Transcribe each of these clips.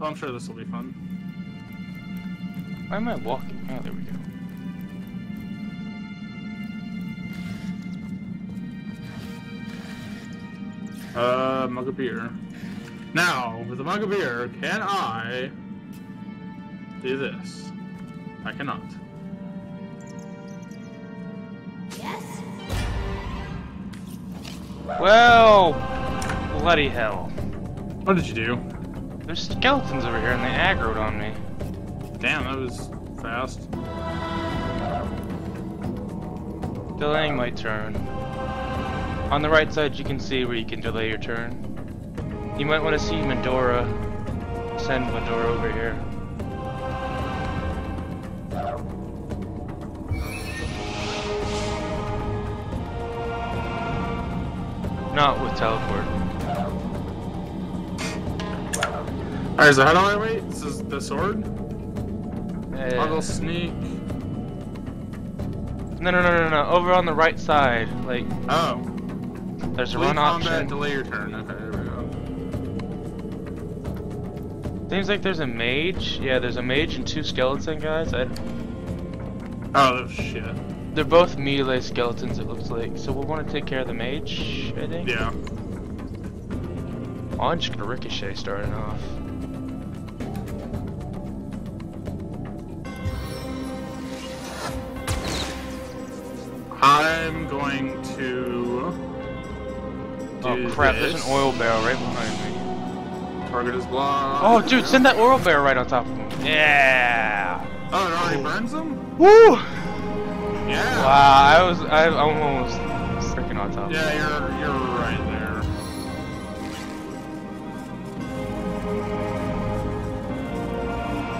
Oh, I'm sure this will be fun. Why am I walking? Oh, there we go. Uh, mug of beer. Now, with a mug of beer, can I do this? I cannot. Yes? Well, bloody hell. What did you do? There's skeletons over here and they aggroed on me. Damn, that was fast. Delaying my turn. On the right side, you can see where you can delay your turn. You might want to see Madora. Send Madora over here. Not with teleport. Alright, so how do I wait? This is the sword? Eh, Toggle sneak. No, no, no, no, no. Over on the right side. Like, Oh. there's a Leave run option. delay your turn. Okay, there we go. Seems like there's a mage. Yeah, there's a mage and two skeleton guys. I, Oh, shit. they're both melee skeletons, it looks like. So we'll want to take care of the mage, I think. Yeah. Oh, I'm just gonna ricochet starting off. Going to. Oh crap, this. there's an oil barrel right behind me. Target is blocked. Oh, dude, send that oil barrel right on top of him. Yeah. Oh, it already burns them? Woo! Yeah. Wow, I was, I, I'm almost freaking on top. Yeah, you're you're right there.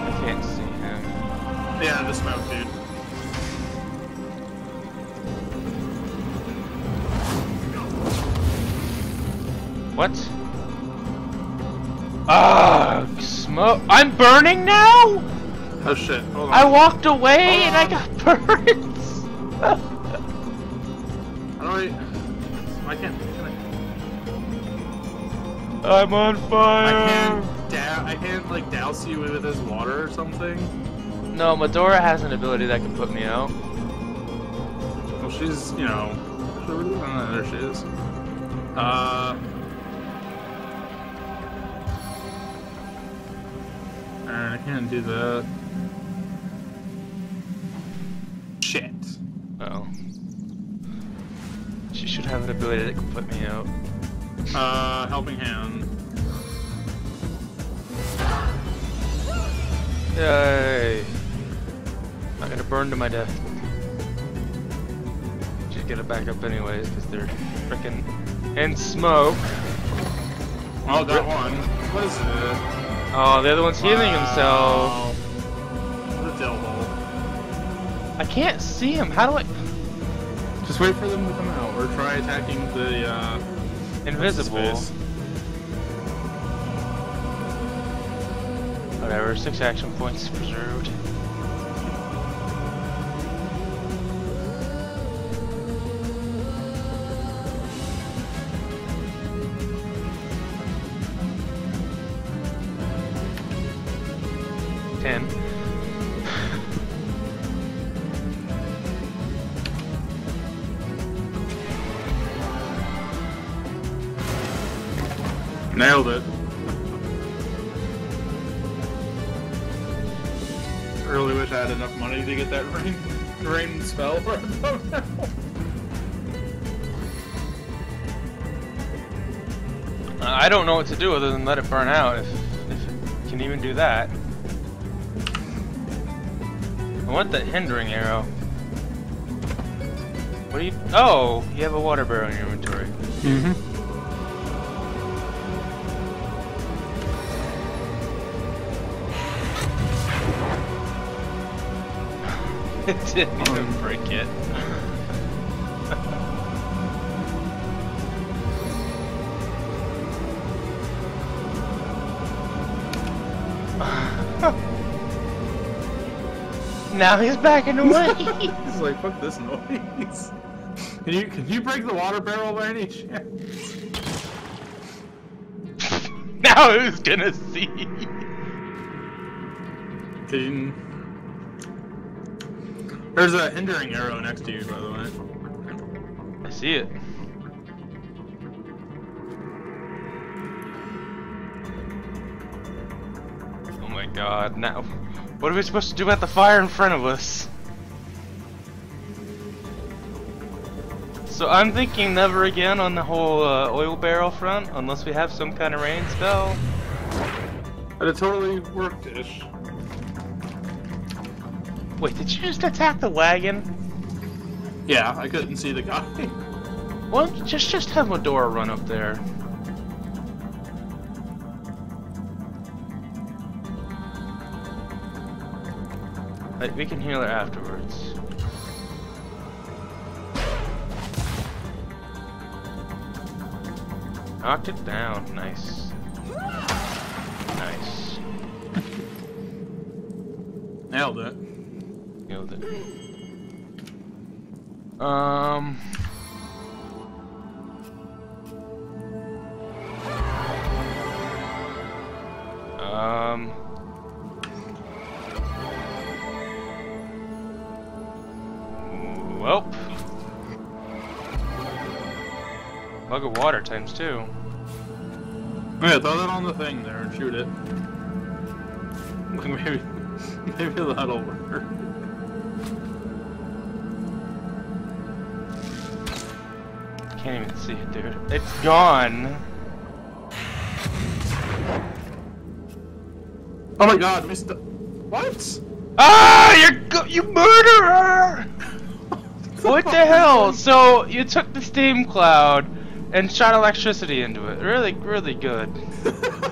I can't see him. Yeah, the smoke, dude. What? Ah, smoke. I'm burning now? Oh shit. Hold on. I walked away and I got burned. How do I? I can't. Can I'm on fire. I can't. Da- I can't like douse you with this water or something. No, Madora has an ability that can put me out. Well, she's you know. There she is. Uh. I can't do that. Shit. Oh. She should have an ability that can put me out. Uh, helping hand. Yay! Not gonna burn to my death. Just get it back up anyways, because they're freaking in smoke. Oh, got one. What is it? Oh, the other one's healing himself. Wow. The devil. I can't see him. How do I? Just wait for them to come out, or try attacking the, uh... Invisible. what's his face. Whatever. Six action points preserved. Wish I had enough money to get that rain, rain spell. I don't know what to do other than let it burn out. If, if it can even do that. I want that hindering arrow. What do you? Oh, you have a water barrel in your inventory. mm-hmm. Didn't even break it. now he's backing away. He's like, fuck this noise. Can you can you break the water barrel by any chance? now who's gonna see? Can... There's a hindering arrow next to you, by the way. I see it. Oh my god, now. What are we supposed to do about the fire in front of us? So I'm thinking never again on the whole uh, oil barrel front, unless we have some kind of rain spell. But it totally worked ish. Wait, did you just attack the wagon? Yeah, I couldn't see the guy. Well, just just have Madora run up there. Like, we can heal her afterwards. Knocked it down. Nice. Nice. Nailed it. Um. Um. Welp. Mug of water times two. Yeah, throw that on the thing there and shoot it. Maybe, maybe that'll work. Can't even see it, dude. It's gone. Oh my god, Mr. What? Ah, go you murderer! what the hell? So you took the steam cloud and shot electricity into it. Really, really good.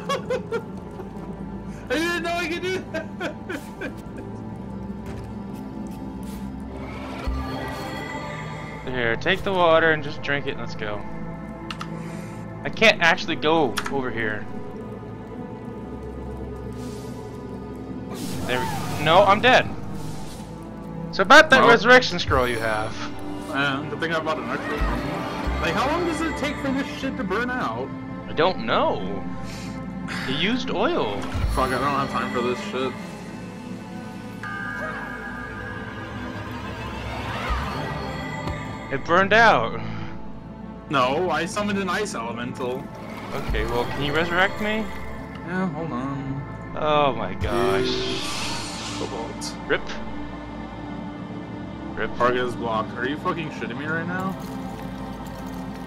Here, take the water and just drink it and let's go. I can't actually go over here. There we go. No, I'm dead. So about that resurrection scroll you have. Man, the thing about an extra. Like, how long does it take for this shit to burn out? I don't know. You used oil. Fuck, I don't have time for this shit. It burned out. No, I summoned an ice elemental. Okay, well, can you resurrect me? Yeah, hold on. Oh my gosh. Cobalt. Rip. Rip. Target is blocked. Are you fucking shitting me right now?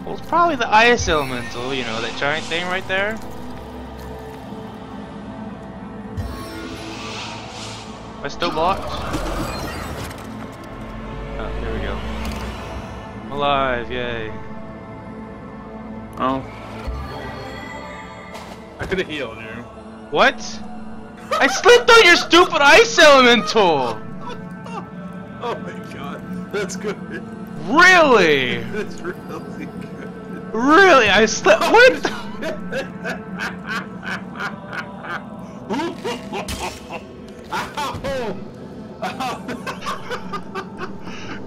Well, it's probably the ice elemental, you know, that giant thing right there. Am I still blocked? Oh, here we go. I'm alive, yay. Oh. I could have healed you. What? I slipped on your stupid ice elemental! Oh my god, that's good. Really? That's really good. Really? I slipped. Oh, what? Ow!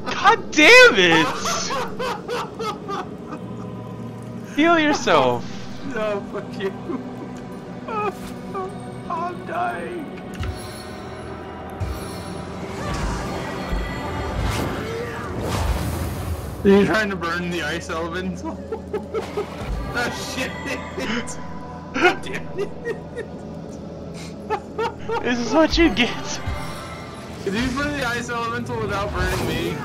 God damn it! Heal yourself. no, fuck you. I'm dying. Are you trying to burn the ice elemental? oh shit! Damn it! This is what you get. Did you burn the ice elemental without burning me?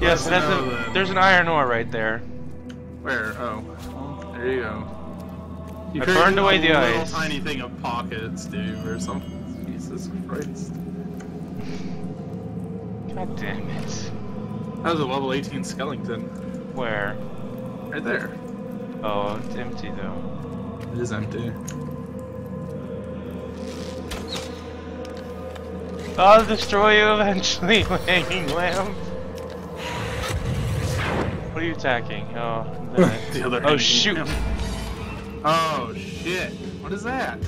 Yes, Let's that's know a, there's an iron ore right there. Where? Oh, there you go. You I created burned away a the little ice. tiny thing of pockets, dude, or something. Jesus Christ. God damn it. That was a level 18 skeleton. Where? Right there. Oh, it's empty though. It is empty. I'll destroy you eventually, hanging lamp. What are you attacking? Oh. The other oh shoot. lamp. Oh shit. What is that?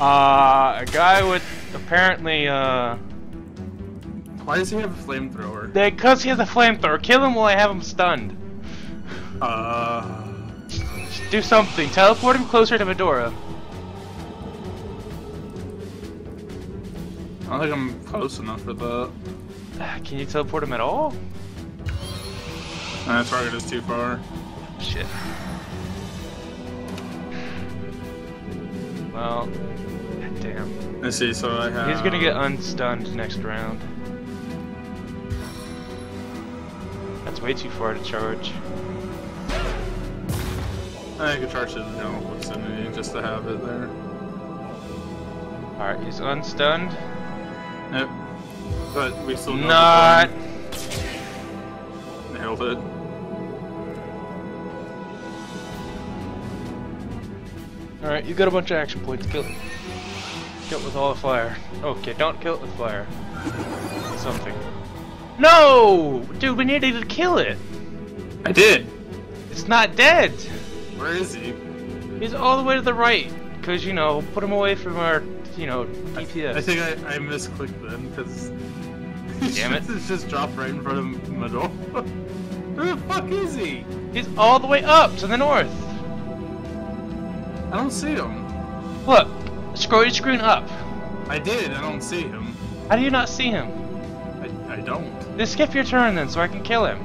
Uh, a guy with apparently, uh, Why does he have a flamethrower? because he has a flamethrower. Kill him while I have him stunned. Uh. Do something. Teleport him closer to Madora. I don't think I'm close enough for that. Ah, Can you teleport him at all? Uh, target is too far. Shit. Well, damn. Let's see, so I have... He's gonna get unstunned next round. That's way too far to charge. I could charge to the general vicinity just to have it there. Alright, he's unstunned. Yep. But we still Not. Nailed it. Alright, you got a bunch of action points. Kill it. Kill it with all the fire. Okay, don't kill it with fire. Something. No! Dude, we needed to kill it. I did! It's not dead. Where is he? He's all the way to the right. Because, you know, put him away from our, you know, DPS. I think I, I misclicked then, because... Damn it. It's just dropped right in front of my door. Where the fuck is he? He's all the way up to the north. I don't see him. Look, scroll your screen up. I did, I don't see him. How do you not see him? I, I don't. Just skip your turn then so I can kill him.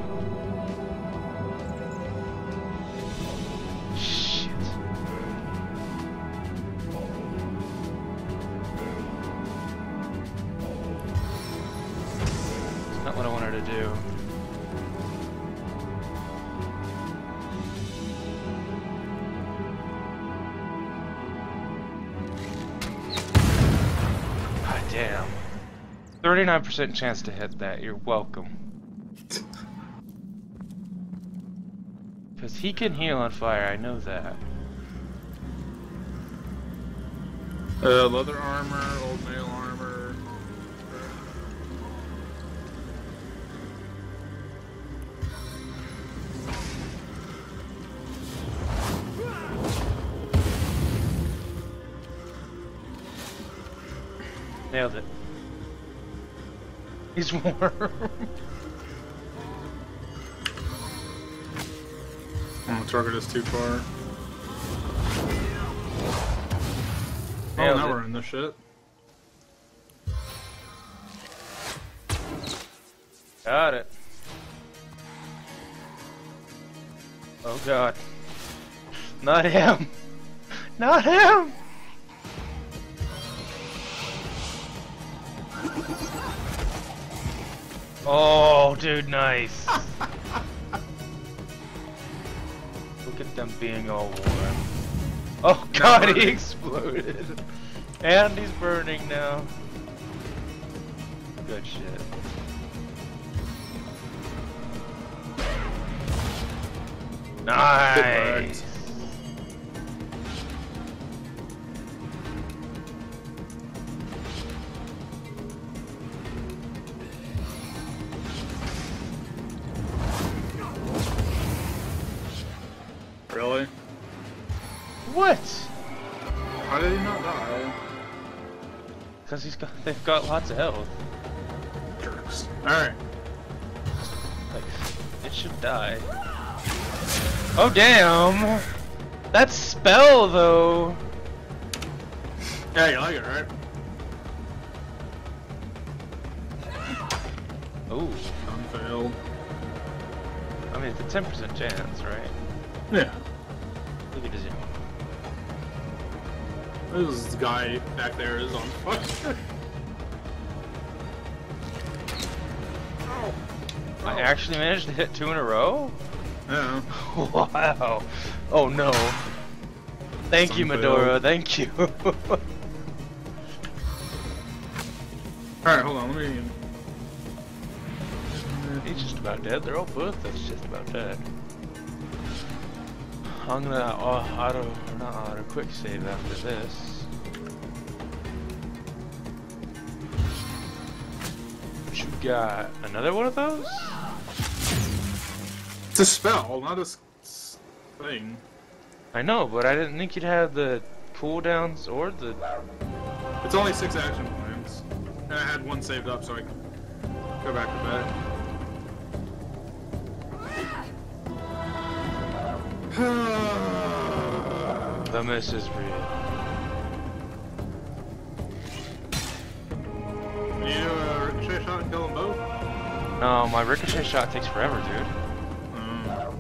39% chance to hit that. You're welcome. Because he can heal on fire, I know that. Uh, leather armor, old male armor. Nailed it. He's warm. Oh, the target is too far. Oh, now it. we're in the shit. Got it. Oh god. Not him! Not him! Oh, dude, nice. Look at them being all warm. Oh god, he exploded. And he's burning now. Good shit. Nice. Because he's got they've got lots of health. Jerks. Alright. Like it should die. Oh damn! That spell though. Yeah, you like it, right? Oh. Unfailed. I mean it's a ten percent chance, right? This guy back there is on fire. I actually managed to hit two in a row? Yeah. Wow. Oh no. Thank you, Unfailed. Madora. Thank you. Alright, hold on, let me. He's just about dead. They're all both that's just about dead. I'm gonna uh, auto, not auto, quick save after this. Got? Another one of those? It's a spell, not a thing. I know, but I didn't think you'd have the cooldowns or the. It's only six action points. And I had one saved up so I can go back to bed. The miss is real. Shot and kill them both? No, my ricochet shot takes forever, dude. Mm.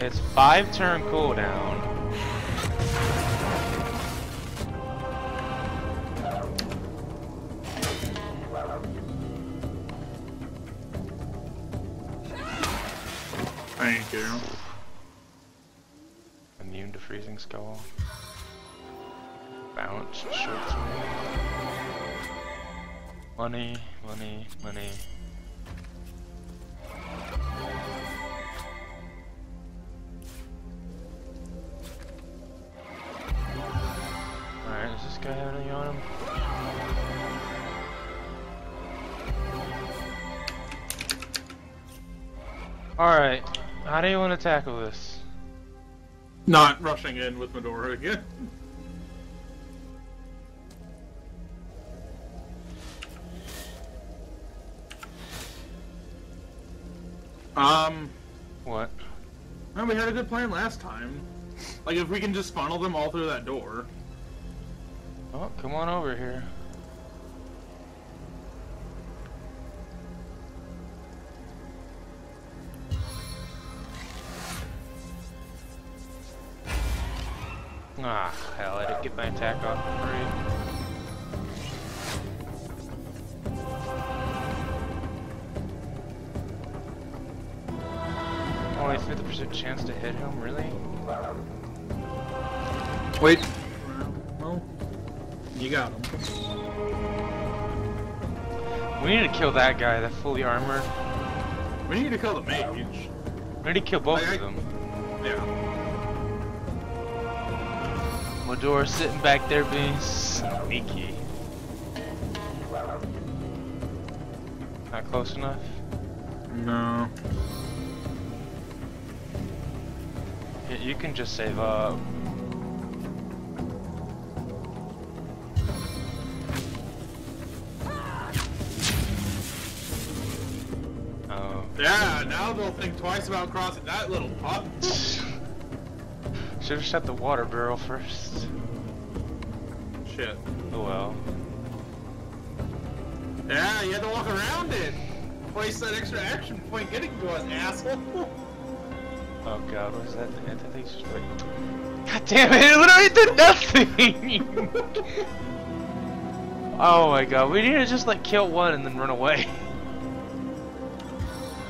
It's five turn cooldown. Thank you. Immune to freezing skull. Balance short swing. Money, money, money. Alright, does this guy have anything on him? Alright, how do you want to tackle this? Not rushing in with Madora again. Um, What? well, we had a good plan last time. Like, if we can just funnel them all through that door. Oh, come on over here. Ah, hell, I didn't get my attack off free. 50% chance to hit him, really? Wait. Well, you got him. We need to kill that guy, that fully armored. We need to kill the mage. We need to kill both I- I- of them. Yeah. Madora sitting back there being sneaky. Not close enough? No. You can just save up. Oh. Yeah, now they'll think twice about crossing that little pup. Should have shut the water barrel first. Shit. Oh well. Yeah, you had to walk around it. Waste that extra action point getting to us, asshole. Oh god, what is that? thing? That thing's just like. God damn it! It literally did nothing! oh my god, we need to just like kill one and then run away.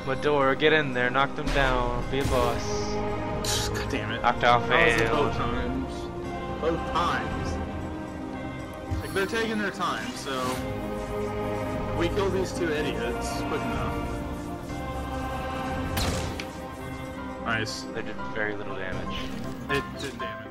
Madora, get in there, knock them down, be a boss. God damn it. Octa That was it both times. Both times. Like, they're taking their time, so... We kill these two idiots quick enough. Nice. They did very little damage. It did damage.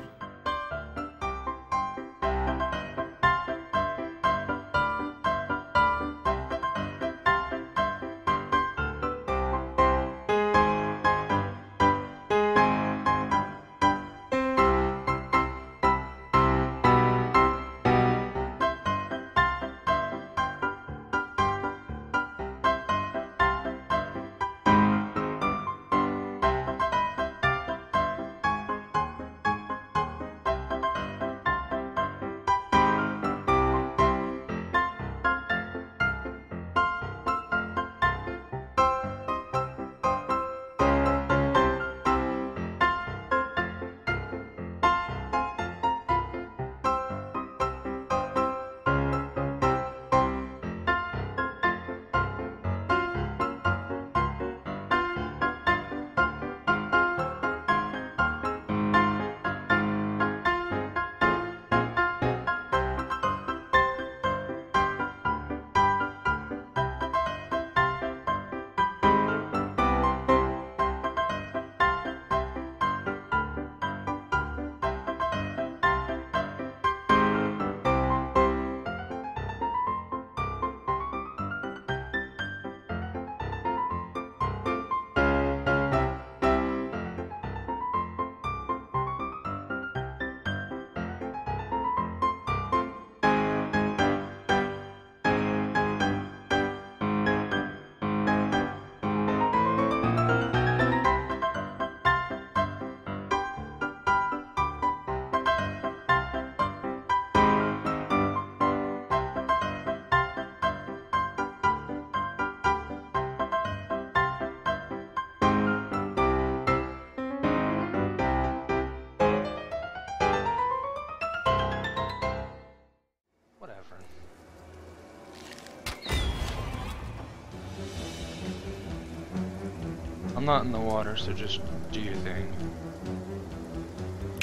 I'm not in the water, so just do your thing.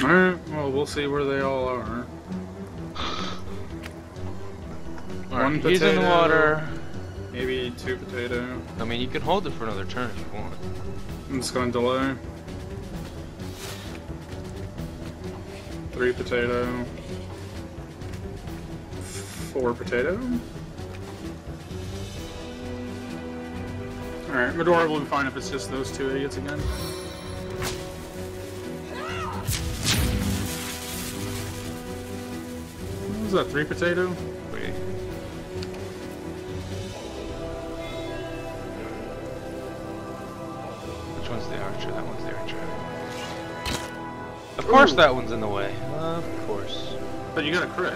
Alright, well, we'll see where they all are. One Alright, he's in the water. Maybe two potato. I mean, you can hold it for another turn if you want. I'm just gonna delay. Three potato. Four potato. Alright, Madora will be fine if it's just those two idiots again. What was that, three potato? Wait. Which one's the archer? That one's the archer. Of course Ooh. that one's in the way. Of course. But you got a crit.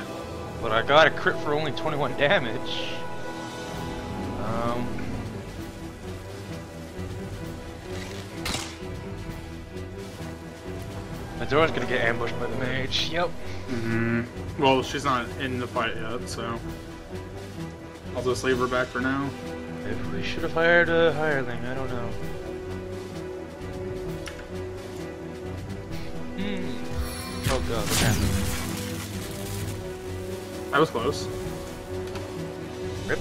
But I got a crit for only 21 damage. Madora's gonna get ambushed by the mage. Yep. Mm-hmm. Well, she's not in the fight yet, so... I'll just leave her back for now. If we should have hired a hireling, I don't know. Hmm. Oh god, what happened? That was close. Rip.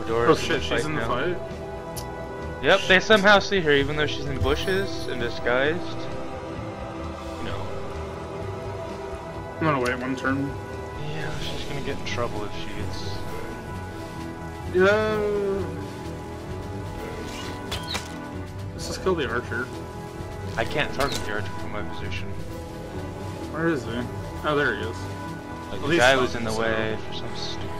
Madora's Oh shit, she's in the now. fight? Yep, they somehow see her even though she's in bushes and disguised. You know. I'm gonna wait one turn. Yeah, she's gonna get in trouble if she gets. Uh, yeah. Let's just kill the archer. I can't target the archer from my position. Where is he? Oh, there he is. Like the guy was in the way for some stupid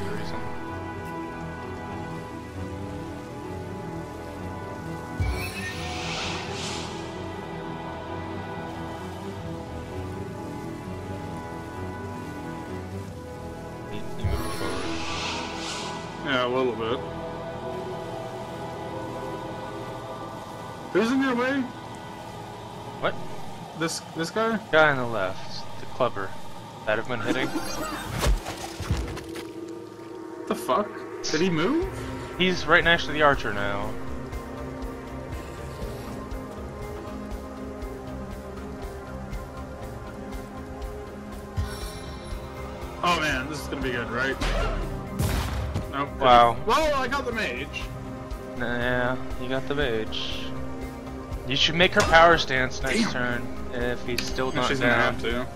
a little bit. Who's in your way? What? This this guy? Guy on the left, the clubber. That have been hitting. The fuck? Did he move? He's right next to the archer now. Oh man, this is gonna be good, right? Oh, nope. Wow. Well, I got the mage. Nah, you got the mage. You should make her power stance next Damn. turn if he's still not she's gonna have to.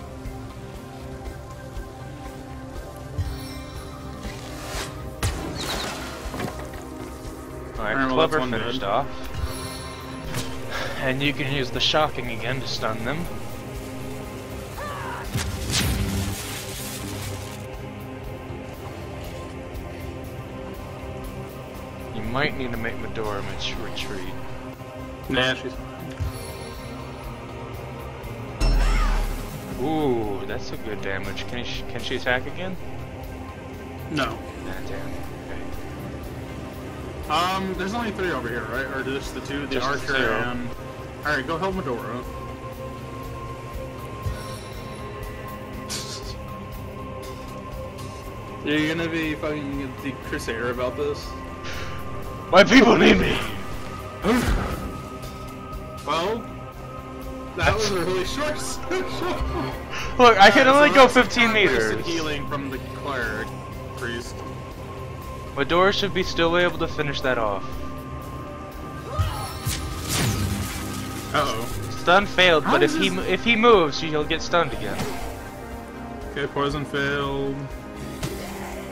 Alright, Clever finished dead. off. And you can use the shocking again to stun them. Might need to make Madora ret- retreat. Nah, she's fine. Ooh, that's a good damage. Can, she, can she attack again? No. Nah, damn. Okay. Um, there's only three over here, right? Or just the two, the Just archer two. and. Alright, go help Madora. You're gonna be fucking the crusader about this? My people need me! Well, that was a really short. Look, I can only So go 15 meters. Healing from the cleric priest. Madora should be still able to finish that off. Uh oh. Stun failed, How but if does he this- if he moves, he'll get stunned again. Okay, poison failed.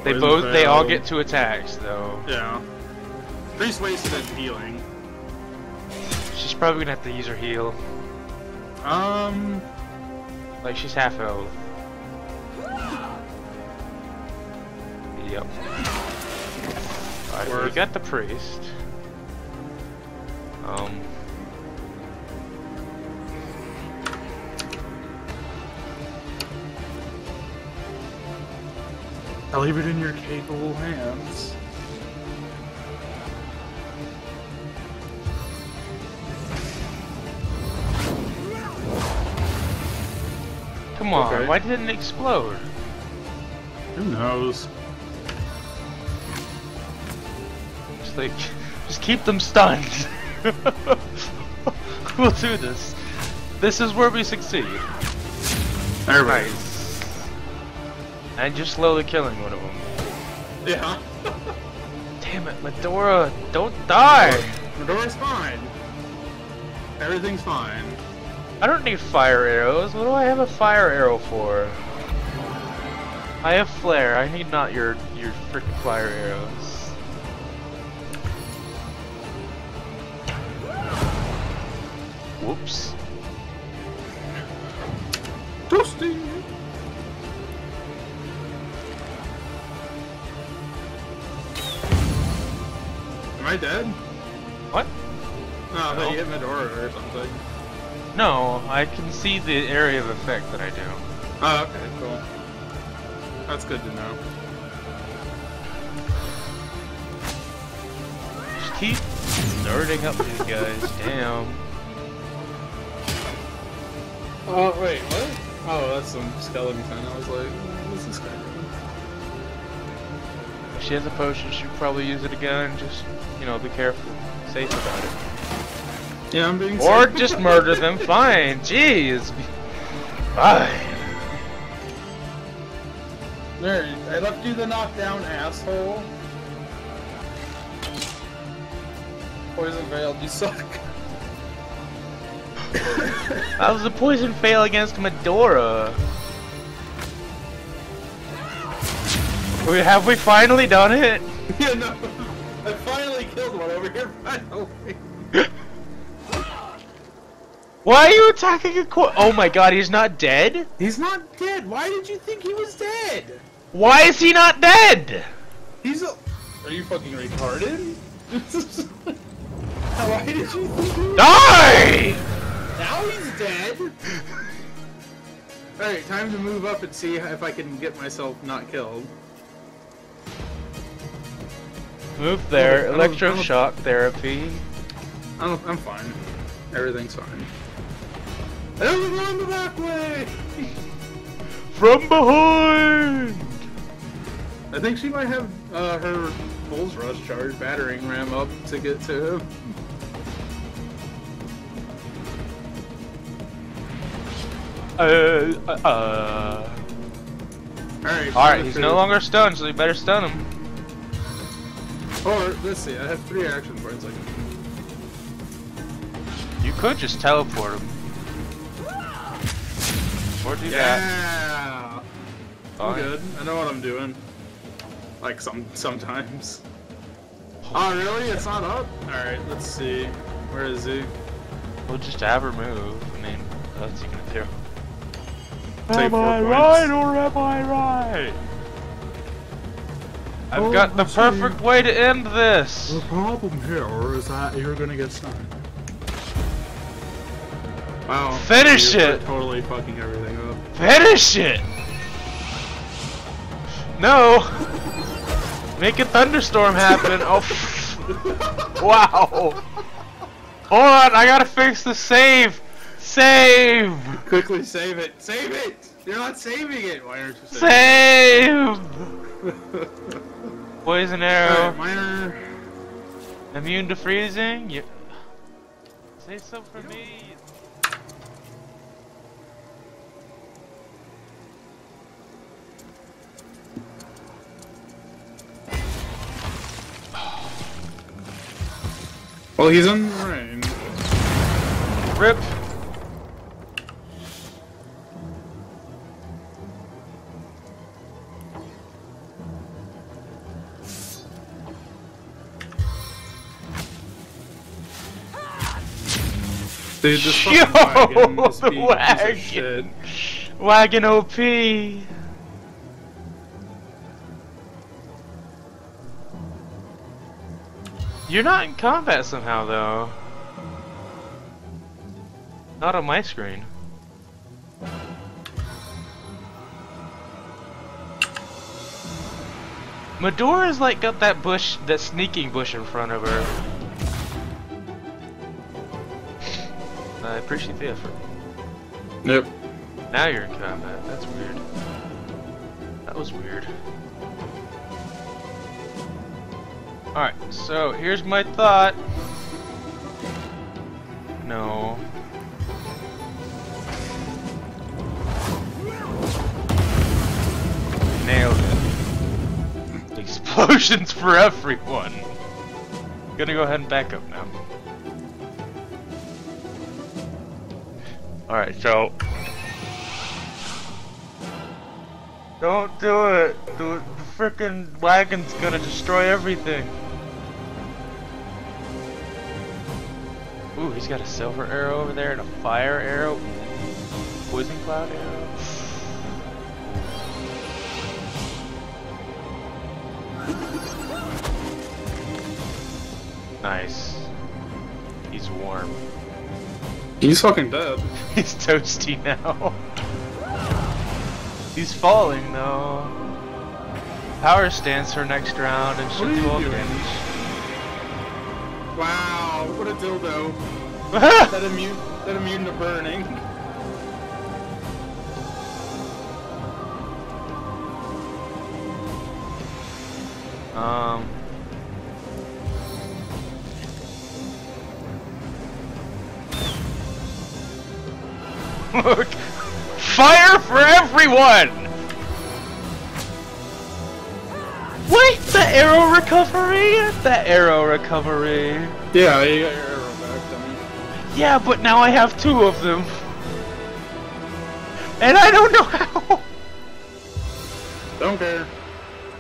They Poison both they all get two attacks though. Yeah. Priest wasted his healing. She's probably gonna have to use her heal. Um. Like she's half health. Yep. Alright, we got the priest. Um. I'll leave it in your capable hands. Come on, Okay. why didn't it explode? Who knows? It's like Just keep them stunned. we'll do this. This is where we succeed. Everybody. Nice. And you're slowly killing one of them. Yeah. Damn it, Madora, don't die! Madora's fine. Everything's fine. I don't need fire arrows. What do I have a fire arrow for? I have flare. I need not your your freaking fire arrows. Whoops. Toasty. Am I dead? What? No, I thought you hit Madora or something. No, I can see the area of effect that I do. Oh, okay, cool. That's good to know. Just keep nerding up these guys. Damn. Oh, wait, what? Oh, that's some skeleton thing. I was like, what's this guy doing? If she has a potion, she'll probably use it again. Just, you know, be careful. Safe about it. Yeah, I'm being Or safe. just murder them, fine. Jeez. Fine. There, I left you the knockdown, asshole. Poison Veil, you suck. That was a poison fail against Madora. We, have we finally done it? yeah, no. I finally killed one over here, finally. Why are you attacking a co- Oh my god, he's not dead? He's not dead. Why did you think he was dead? Why is he not dead? He's a. Are you fucking retarded? Why did you think he was Die! Now he's dead. Alright, time to move up and see if I can get myself not killed. Move there. I don't- I don't- Electroshock therapy. I'm, I'm fine. Everything's fine. Going the back way! From behind! I think she might have uh, her Bulls Rush charge battering ram up to get to him. Uh, uh, uh. Alright. Alright, he's no longer stunned, so you better stun him. Or, let's see, I have three action points. I can... You could just teleport him. Or do that. Yeah! I'm good. I know what I'm doing. Like, some sometimes. Oh, really? It's not up? Alright, let's see. Where is he? We'll just have her move. I mean, what else you gonna do? Take Am four I points. right or am I right? I've Oh, got the oh, I see. perfect way to end this. The problem here is that you're gonna get stunned. Wow. Finish you're it! Totally fucking everything up. Finish it! No! Make a thunderstorm happen. Oh, wow! Hold on, I gotta fix the save. Save! Quickly save it. Save it! You're not saving it! Why aren't you saving Save! it? Poison arrow. minor. Immune to freezing. You... Say so for me. Well, he's in the rain. Rip. Dude, this Yo, wagon is the being a piece of shit. wagon. Wagon OP. You're not in combat somehow, though. Not on my screen. Madora's like got that bush, that sneaking bush in front of her. I appreciate the effort. Yep. Now you're in combat. That's weird. That was weird. Alright, so here's my thought. No. Nailed it. Explosions for everyone. Gonna go ahead and back up now. Alright, so. Don't do it! The, frickin' wagon's gonna destroy everything. Ooh, he's got a silver arrow over there and a fire arrow. Poison cloud arrow. Nice. He's warm. He's fucking dead. He's toasty now. He's falling though. Power stance for next round and should do all damage. Wow, what a dildo. that immune that immune to burning. um. Look! Fire for everyone! Wait, the arrow recovery! The arrow recovery! Yeah, you got your arrow back, dummy. Yeah, but now I have two of them. And I don't know how! Don't care.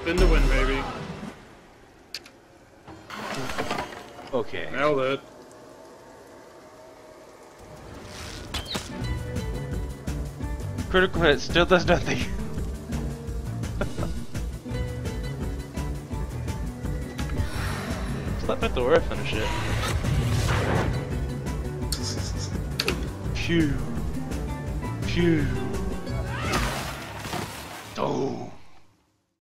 Spin to win, baby. Okay. Nailed it. Critical hit still does nothing. Let Madora finish it. Phew. Phew. Oh.